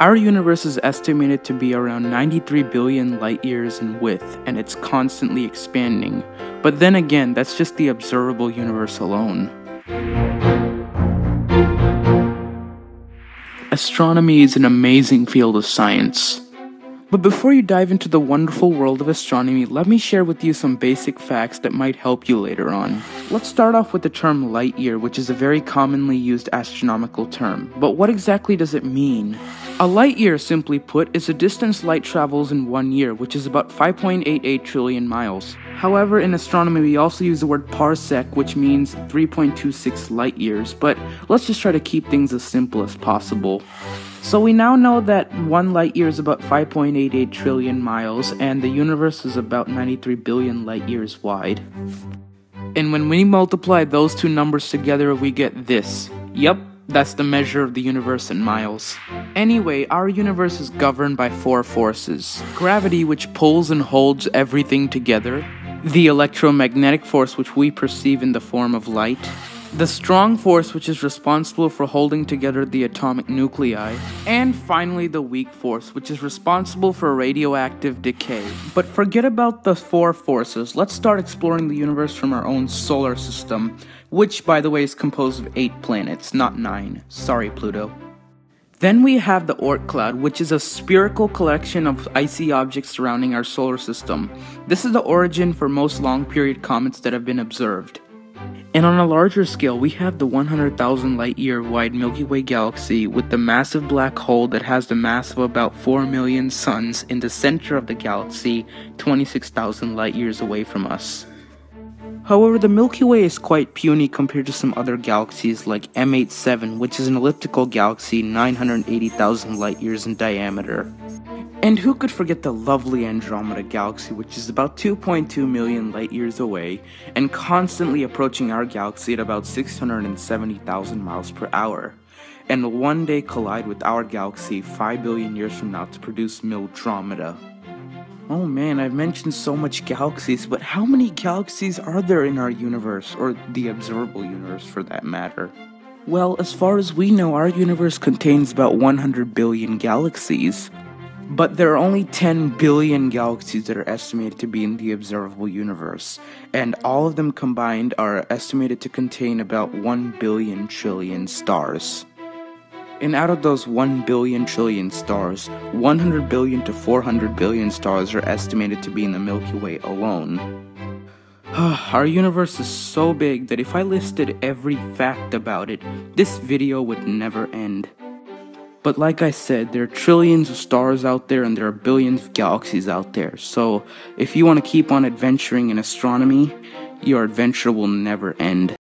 Our universe is estimated to be around 93 billion light years in width, and it's constantly expanding. But then again, that's just the observable universe alone. Astronomy is an amazing field of science. But before you dive into the wonderful world of astronomy, let me share with you some basic facts that might help you later on. Let's start off with the term light year, which is a very commonly used astronomical term. But what exactly does it mean? A light year, simply put, is the distance light travels in one year, which is about 5.88 trillion miles. However, in astronomy, we also use the word parsec, which means 3.26 light years, but let's just try to keep things as simple as possible. So we now know that one light year is about 5.88 trillion miles, and the universe is about 93 billion light years wide. And when we multiply those two numbers together, we get this. Yep, that's the measure of the universe in miles. Anyway, our universe is governed by four forces gravity, which pulls and holds everything together, the electromagnetic force, which we perceive in the form of light, the strong force which is responsible for holding together the atomic nuclei, and finally the weak force which is responsible for radioactive decay. But forget about the four forces, let's start exploring the universe from our own solar system, which by the way is composed of 8 planets, not 9. Sorry Pluto. Then we have the Oort cloud, which is a spherical collection of icy objects surrounding our solar system. This is the origin for most long period comets that have been observed. And on a larger scale, we have the 100,000 light year wide Milky Way galaxy with the massive black hole that has the mass of about 4 million suns in the center of the galaxy, 26,000 light years away from us. However, the Milky Way is quite puny compared to some other galaxies like M87, which is an elliptical galaxy 980,000 light years in diameter. And who could forget the lovely Andromeda Galaxy, which is about 2.2 million light years away and constantly approaching our galaxy at about 670,000 miles per hour, and will one day collide with our galaxy 5 billion years from now to produce Milkdromeda. Oh man, I've mentioned so much galaxies, but how many galaxies are there in our universe, or the observable universe for that matter? Well, as far as we know, our universe contains about 100 billion galaxies. But there are only 10 billion galaxies that are estimated to be in the observable universe, and all of them combined are estimated to contain about 1 billion trillion stars. And out of those 1 billion trillion stars, 100 billion to 400 billion stars are estimated to be in the Milky Way alone. Our universe is so big that if I listed every fact about it, this video would never end. But like I said, there are trillions of stars out there and there are billions of galaxies out there. So if you want to keep on adventuring in astronomy, your adventure will never end.